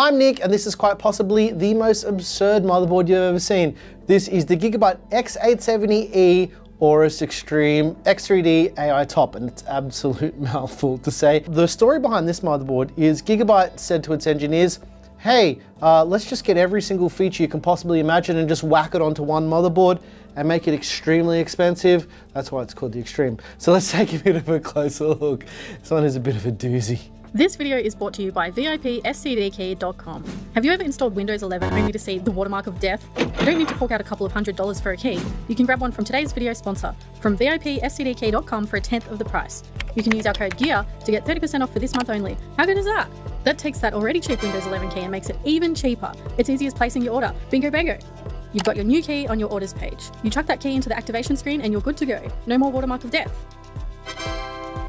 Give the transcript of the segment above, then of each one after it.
I'm Nick, and this is quite possibly the most absurd motherboard you've ever seen. This is the Gigabyte X870E Aorus Extreme X3D AI top, and it's absolute mouthful to say. The story behind this motherboard is Gigabyte said to its engineers, hey, uh, let's just get every single feature you can possibly imagine and just whack it onto one motherboard and make it extremely expensive. That's why it's called the Extreme. So let's take a bit of a closer look. This one is a bit of a doozy. This video is brought to you by VIPSCDKey.com. Have you ever installed Windows 11 only to see the watermark of death? You don't need to fork out a couple of hundred dollars for a key. You can grab one from today's video sponsor, from VIPSCDKey.com for a tenth of the price. You can use our code GEAR to get 30% off for this month only. How good is that? That takes that already cheap Windows 11 key and makes it even cheaper. It's easy as placing your order. Bingo bango. You've got your new key on your orders page. You chuck that key into the activation screen and you're good to go. No more watermark of death.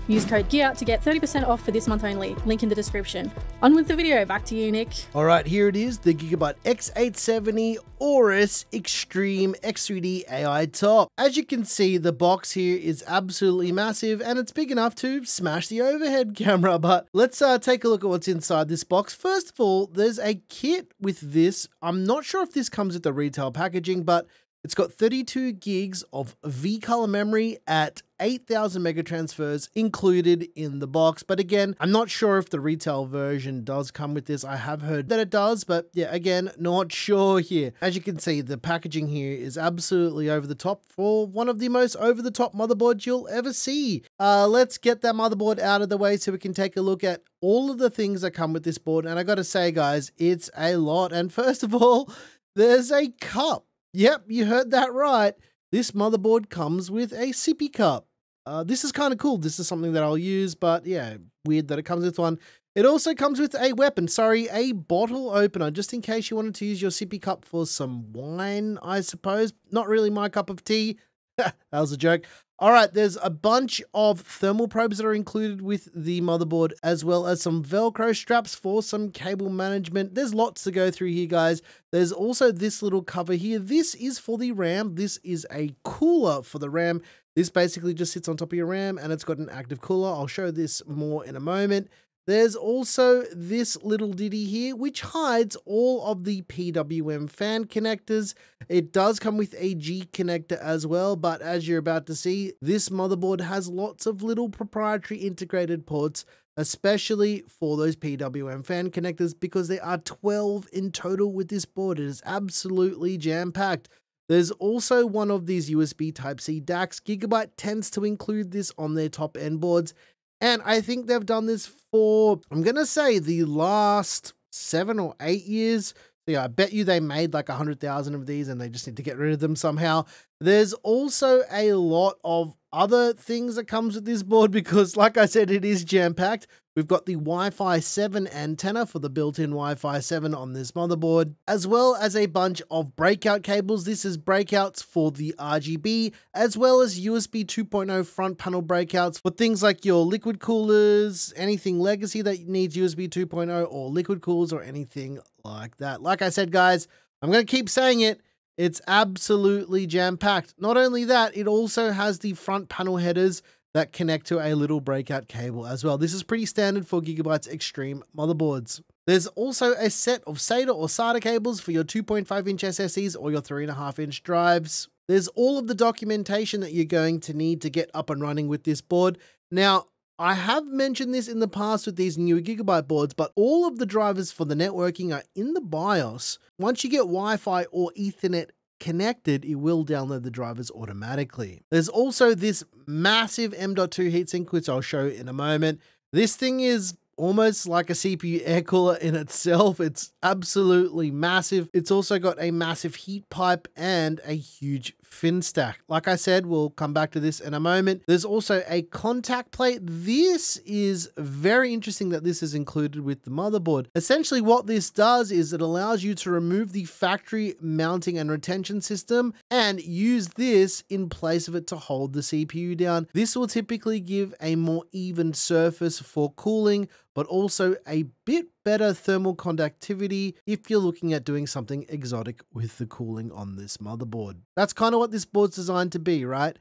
Use code GEAR to get 30% off for this month only. Link in the description. On with the video. Back to you, Nick. All right, here it is, the Gigabyte X870 Aorus Extreme X3D AI top. As you can see, the box here is absolutely massive and it's big enough to smash the overhead camera, but let's uh, take a look at what's inside this box. First of all, there's a kit with this. I'm not sure if this comes with the retail packaging, but it's got 32 gigs of V-color memory at 8,000 megatransfers included in the box. But again, I'm not sure if the retail version does come with this. I have heard that it does, but yeah, again, not sure here. As you can see, the packaging here is absolutely over the top for one of the most over the top motherboards you'll ever see. Uh, let's get that motherboard out of the way so we can take a look at all of the things that come with this board. And I gotta say, guys, it's a lot. And first of all, there's a cup. Yep, you heard that right. This motherboard comes with a sippy cup. Uh, this is kind of cool. This is something that I'll use, but yeah, weird that it comes with one. It also comes with a weapon, sorry, a bottle opener, just in case you wanted to use your sippy cup for some wine, I suppose. Not really my cup of tea. that was a joke. All right, there's a bunch of thermal probes that are included with the motherboard, as well as some Velcro straps for some cable management. There's lots to go through here, guys. There's also this little cover here. This is for the RAM. This is a cooler for the RAM. This basically just sits on top of your RAM and it's got an active cooler. I'll show this more in a moment. There's also this little ditty here, which hides all of the PWM fan connectors. It does come with a G connector as well, but as you're about to see, this motherboard has lots of little proprietary integrated ports, especially for those PWM fan connectors, because there are 12 in total with this board. It is absolutely jam-packed. There's also one of these USB Type-C DACs. Gigabyte tends to include this on their top end boards, and I think they've done this for, I'm going to say, the last seven or eight years. Yeah, I bet you they made like a 100,000 of these and they just need to get rid of them somehow. There's also a lot of other things that comes with this board because like I said, it is jam-packed. We've got the Wi-Fi 7 antenna for the built-in Wi-Fi 7 on this motherboard, as well as a bunch of breakout cables. This is breakouts for the RGB, as well as USB 2.0 front panel breakouts for things like your liquid coolers, anything legacy that needs USB 2.0 or liquid coolers or anything like that. Like I said, guys, I'm going to keep saying it. It's absolutely jam-packed. Not only that, it also has the front panel headers that connect to a little breakout cable as well. This is pretty standard for Gigabyte's Extreme motherboards. There's also a set of SATA or SATA cables for your 2.5 inch SSDs or your 3.5 inch drives. There's all of the documentation that you're going to need to get up and running with this board. Now, I have mentioned this in the past with these new Gigabyte boards, but all of the drivers for the networking are in the BIOS. Once you get Wi-Fi or Ethernet connected, it will download the drivers automatically. There's also this massive M.2 heatsink, which I'll show in a moment. This thing is almost like a CPU air cooler in itself. It's absolutely massive. It's also got a massive heat pipe and a huge fin stack. Like I said, we'll come back to this in a moment. There's also a contact plate. This is very interesting that this is included with the motherboard. Essentially what this does is it allows you to remove the factory mounting and retention system and use this in place of it to hold the CPU down. This will typically give a more even surface for cooling but also a bit better thermal conductivity if you're looking at doing something exotic with the cooling on this motherboard. That's kind of what this board's designed to be, right?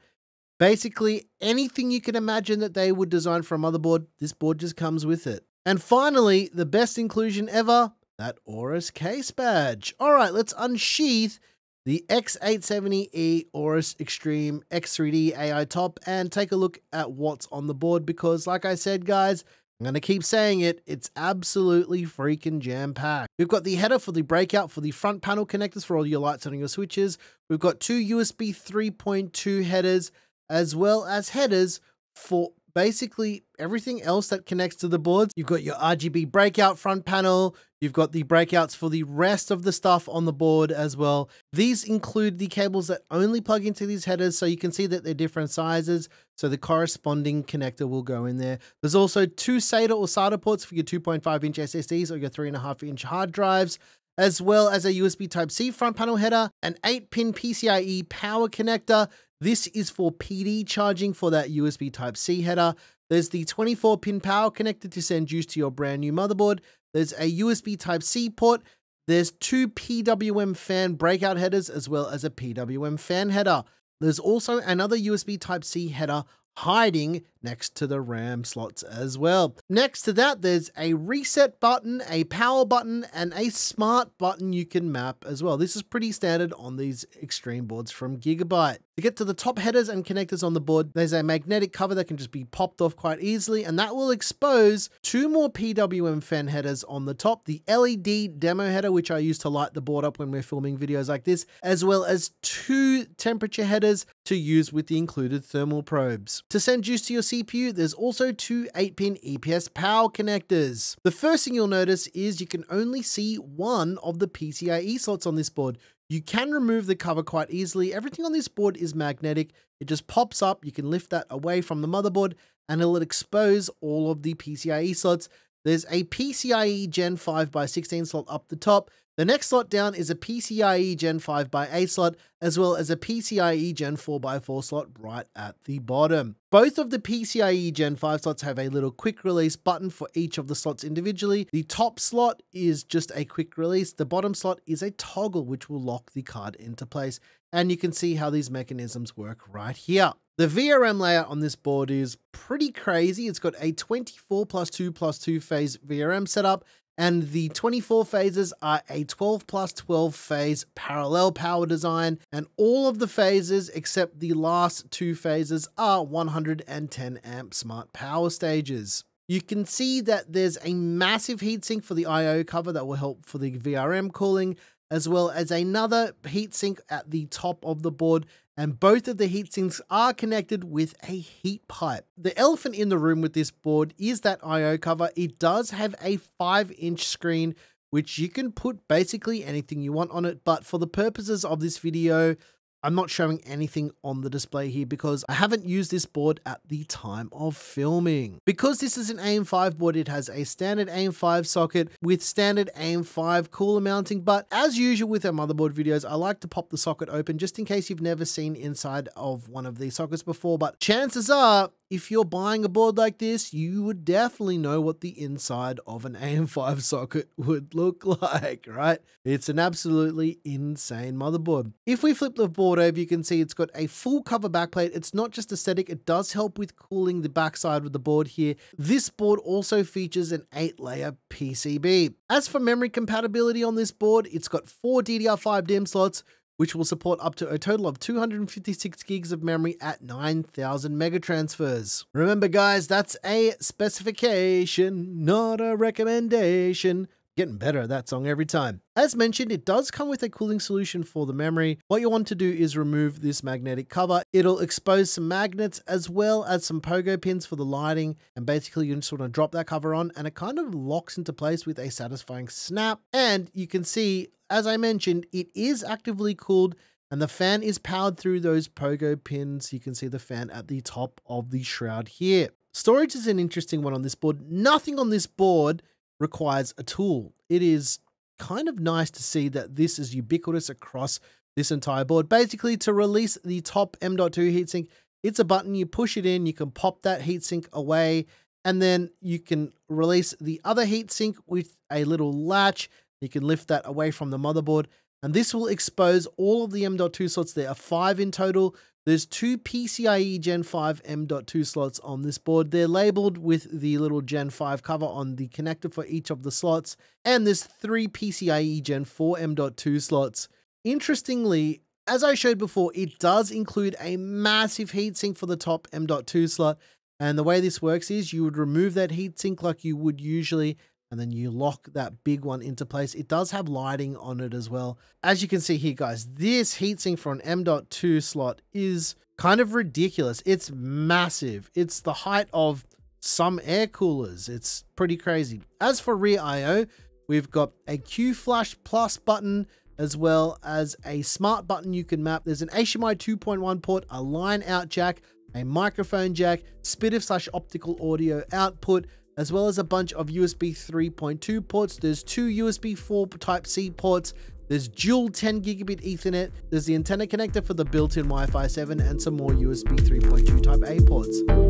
Basically, anything you can imagine that they would design for a motherboard, this board just comes with it. And finally, the best inclusion ever, that Aorus case badge. All right, let's unsheath the X870E Aorus Extreme X3D AI top and take a look at what's on the board because like I said guys, I'm going to keep saying it, it's absolutely freaking jam-packed. We've got the header for the breakout for the front panel connectors for all your lights on your switches. We've got two USB 3.2 headers as well as headers for basically everything else that connects to the boards. You've got your RGB breakout front panel. You've got the breakouts for the rest of the stuff on the board as well. These include the cables that only plug into these headers so you can see that they're different sizes. So the corresponding connector will go in there. There's also two SATA or SATA ports for your 2.5 inch SSDs or your 3.5 inch hard drives as well as a USB Type-C front panel header, an 8-pin PCIe power connector, this is for PD charging for that USB Type-C header. There's the 24 pin power connector to send juice to your brand new motherboard. There's a USB Type-C port. There's two PWM fan breakout headers as well as a PWM fan header. There's also another USB Type-C header hiding next to the RAM slots as well. Next to that, there's a reset button, a power button, and a smart button you can map as well. This is pretty standard on these extreme boards from Gigabyte. To get to the top headers and connectors on the board, there's a magnetic cover that can just be popped off quite easily, and that will expose two more PWM fan headers on the top, the LED demo header, which I use to light the board up when we're filming videos like this, as well as two temperature headers to use with the included thermal probes. To send juice to your CPU, there's also two 8-pin EPS power connectors. The first thing you'll notice is you can only see one of the PCIe slots on this board. You can remove the cover quite easily. Everything on this board is magnetic. It just pops up. You can lift that away from the motherboard and it'll expose all of the PCIe slots. There's a PCIe Gen 5 by 16 slot up the top. The next slot down is a PCIe Gen 5 by 8 slot, as well as a PCIe Gen 4 by 4 slot right at the bottom. Both of the PCIe Gen 5 slots have a little quick release button for each of the slots individually. The top slot is just a quick release. The bottom slot is a toggle which will lock the card into place. And you can see how these mechanisms work right here. The VRM layout on this board is pretty crazy. It's got a 24 plus 2 plus 2 phase VRM setup and the 24 phases are a 12 plus 12 phase parallel power design, and all of the phases except the last two phases are 110 amp smart power stages. You can see that there's a massive heatsink for the I.O. cover that will help for the VRM cooling, as well as another heatsink at the top of the board and both of the heatsinks are connected with a heat pipe. The elephant in the room with this board is that I.O. cover. It does have a 5 inch screen which you can put basically anything you want on it, but for the purposes of this video, I'm not showing anything on the display here because I haven't used this board at the time of filming. Because this is an AM5 board, it has a standard AM5 socket with standard AM5 cooler mounting, but as usual with our motherboard videos, I like to pop the socket open just in case you've never seen inside of one of these sockets before, but chances are if you're buying a board like this, you would definitely know what the inside of an AM5 socket would look like, right? It's an absolutely insane motherboard. If we flip the board over, you can see it's got a full cover backplate. It's not just aesthetic, it does help with cooling the backside of the board here. This board also features an 8-layer PCB. As for memory compatibility on this board, it's got four DDR5 DIMM slots, which will support up to a total of 256 gigs of memory at 9,000 megatransfers. Remember guys, that's a specification, not a recommendation. Getting better at that song every time. As mentioned, it does come with a cooling solution for the memory. What you want to do is remove this magnetic cover. It'll expose some magnets as well as some pogo pins for the lighting. And basically you just want to drop that cover on and it kind of locks into place with a satisfying snap. And you can see, as I mentioned, it is actively cooled and the fan is powered through those pogo pins. You can see the fan at the top of the shroud here. Storage is an interesting one on this board. Nothing on this board requires a tool. It is kind of nice to see that this is ubiquitous across this entire board. Basically, to release the top M.2 heatsink, it's a button, you push it in, you can pop that heatsink away, and then you can release the other heatsink with a little latch. You can lift that away from the motherboard, and this will expose all of the M.2 slots. There are five in total. There's two PCIe Gen 5 M.2 slots on this board. They're labeled with the little Gen 5 cover on the connector for each of the slots. And there's three PCIe Gen 4 M.2 slots. Interestingly, as I showed before, it does include a massive heatsink for the top M.2 slot. And the way this works is you would remove that heatsink like you would usually and then you lock that big one into place. It does have lighting on it as well. As you can see here, guys, this heatsink for an M.2 slot is kind of ridiculous. It's massive. It's the height of some air coolers. It's pretty crazy. As for rear I.O., we've got a Q Flash Plus button, as well as a smart button you can map. There's an HDMI 2.1 port, a line out jack, a microphone jack, SPDIF slash optical audio output, as well as a bunch of USB 3.2 ports. There's two USB 4 Type-C ports. There's dual 10 gigabit ethernet. There's the antenna connector for the built-in Wi-Fi 7 and some more USB 3.2 Type A ports.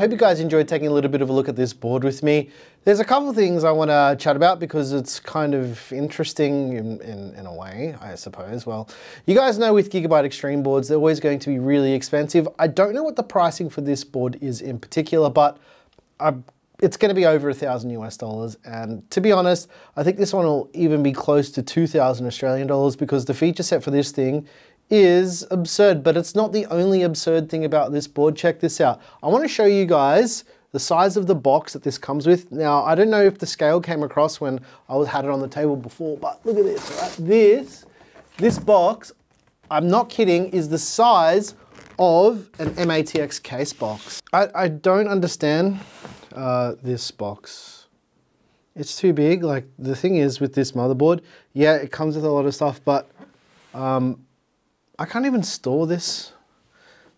Hope you guys enjoyed taking a little bit of a look at this board with me. There's a couple of things I want to chat about because it's kind of interesting in, in, in, a way, I suppose. Well, you guys know with Gigabyte Extreme boards, they're always going to be really expensive. I don't know what the pricing for this board is in particular, but I, it's going to be over a thousand US dollars. And to be honest, I think this one will even be close to 2,000 Australian dollars because the feature set for this thing is absurd, but it's not the only absurd thing about this board. Check this out. I want to show you guys the size of the box that this comes with. Now, I don't know if the scale came across when I was had it on the table before, but look at this, right? This, this box, I'm not kidding, is the size of an M-ATX case box. I, I don't understand uh, this box. It's too big. Like the thing is with this motherboard, yeah, it comes with a lot of stuff, but um, I can't even store this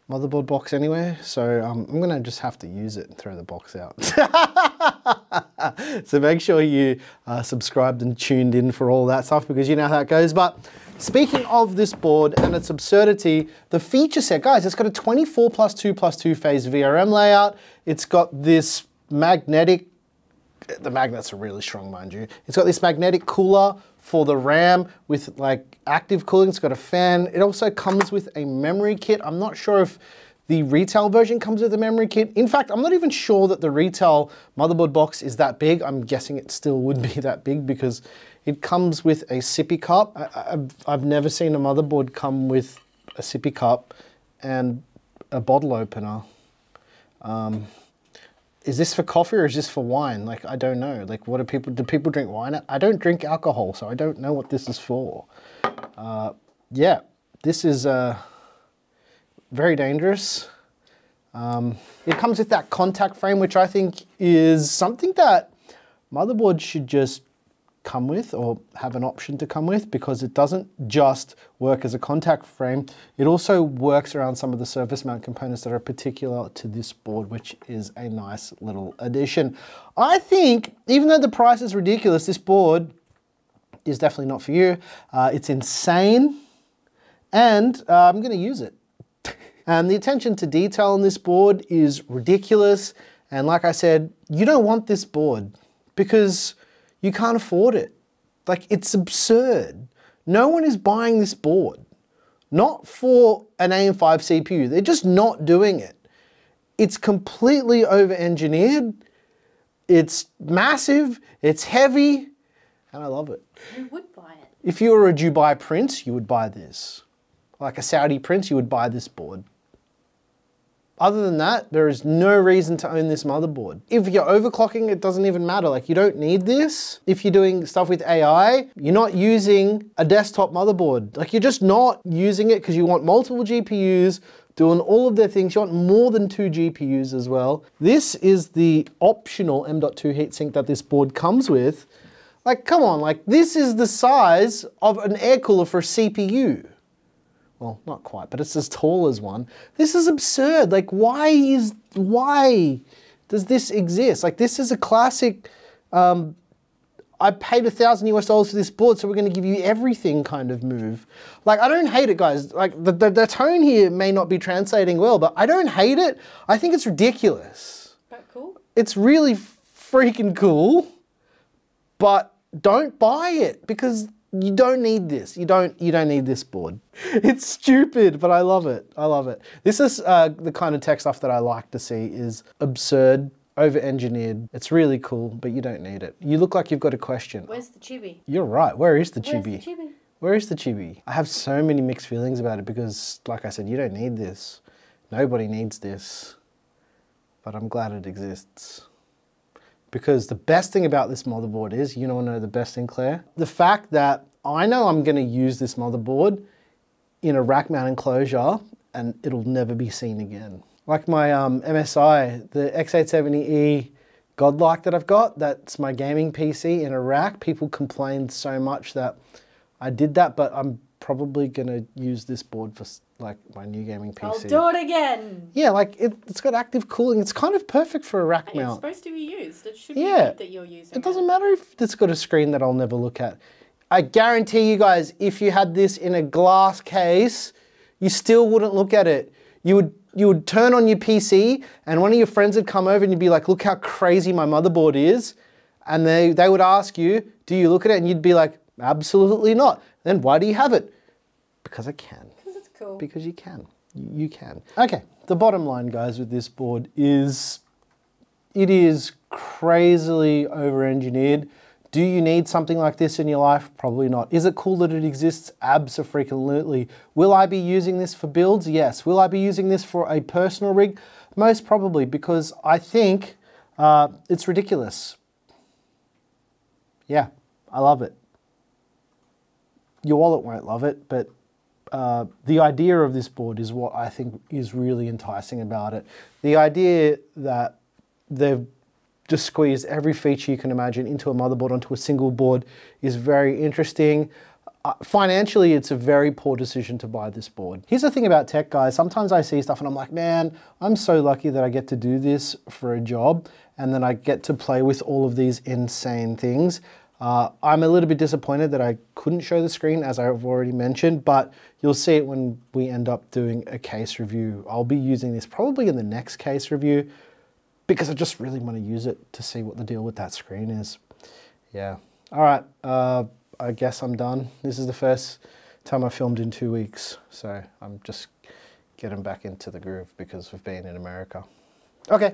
motherboard box anywhere, so um, I'm gonna just have to use it and throw the box out. so make sure you uh, subscribed and tuned in for all that stuff because you know how that goes. But speaking of this board and its absurdity, the feature set, guys, it's got a 24 plus 2 plus 2 phase VRM layout. It's got this magnetic the magnets are really strong, mind you. It's got this magnetic cooler for the RAM with like active cooling. It's got a fan. It also comes with a memory kit. I'm not sure if the retail version comes with a memory kit. In fact, I'm not even sure that the retail motherboard box is that big. I'm guessing it still would be that big because it comes with a sippy cup. I, have I've never seen a motherboard come with a sippy cup and a bottle opener. Um, is this for coffee or is this for wine? Like, I don't know. Like, what do people, do people drink wine? I don't drink alcohol, so I don't know what this is for. Uh, yeah, this is uh, very dangerous. Um, it comes with that contact frame, which I think is something that motherboards should just come with or have an option to come with because it doesn't just work as a contact frame, it also works around some of the surface mount components that are particular to this board, which is a nice little addition. I think, even though the price is ridiculous, this board is definitely not for you. Uh, it's insane, and uh, I'm gonna use it. and the attention to detail on this board is ridiculous, and like I said, you don't want this board because you can't afford it. Like, it's absurd. No one is buying this board. Not for an AM5 CPU. They're just not doing it. It's completely over-engineered. It's massive. It's heavy. And I love it. Who would buy it? If you were a Dubai prince, you would buy this. Like a Saudi prince, you would buy this board. Other than that, there is no reason to own this motherboard. If you're overclocking, it doesn't even matter. Like you don't need this. If you're doing stuff with AI, you're not using a desktop motherboard. Like you're just not using it because you want multiple GPUs, doing all of their things. You want more than two GPUs as well. This is the optional M.2 heatsink that this board comes with. Like, come on, like this is the size of an air cooler for a CPU. Well, not quite, but it's as tall as one. This is absurd. Like, why is, why does this exist? Like, this is a classic, um, I paid a thousand US dollars for this board, so we're going to give you everything kind of move. Like, I don't hate it, guys. Like, the, the, the, tone here may not be translating well, but I don't hate it. I think it's ridiculous. But cool. It's really freaking cool, but don't buy it because you don't need this. You don't, you don't need this board. It's stupid, but I love it. I love it. This is uh, the kind of tech stuff that I like to see is absurd, over-engineered. It's really cool, but you don't need it. You look like you've got a question. Where's the chibi? You're right. Where is the chibi? Where's the chibi? Where is the chibi? I have so many mixed feelings about it because, like I said, you don't need this. Nobody needs this. But I'm glad it exists. Because the best thing about this motherboard is, you don't know the best thing, Klaire? The fact that I know I'm gonna use this motherboard in a rack mount enclosure and it'll never be seen again. Like my um, MSI, the X870E Godlike that I've got, that's my gaming PC in a rack. People complained so much that I did that, but I'm probably gonna use this board for like my new gaming PC. I'll do it again. Yeah, like it, has got active cooling. It's kind of perfect for a rack it's mount. supposed to be used. It should Yeah. be that you're using. It doesn't matter if it's got a screen that I'll never look at. I guarantee you guys, if you had this in a glass case, you still wouldn't look at it. You would you would turn on your PC and one of your friends would come over and you'd be like, look how crazy my motherboard is. And they, they would ask you, do you look at it? And you'd be like, absolutely not. Then why do you have it? Because I can it's cool. because you can. You can. Okay, the bottom line, guys, with this board is it is crazily over-engineered. Do you need something like this in your life? Probably not. Is it cool that it exists? Absolutely. Will I be using this for builds? Yes. Will I be using this for a personal rig? Most probably, because I think uh, it's ridiculous. Yeah, I love it. Your wallet won't love it, but uh, the idea of this board is what I think is really enticing about it. The idea that they've just squeezed every feature you can imagine into a motherboard onto a single board is very interesting. Uh, financially, it's a very poor decision to buy this board. Here's the thing about tech, guys. Sometimes I see stuff and I'm like, man, I'm so lucky that I get to do this for a job and then I get to play with all of these insane things. Uh, I'm a little bit disappointed that I couldn't show the screen as I've already mentioned, but you'll see it when we end up doing a case review. I'll be using this probably in the next case review because I just really want to use it to see what the deal with that screen is. Yeah. All right. Uh, I guess I'm done. This is the first time I filmed in two weeks, so I'm just getting back into the groove because we've been in America. Okay.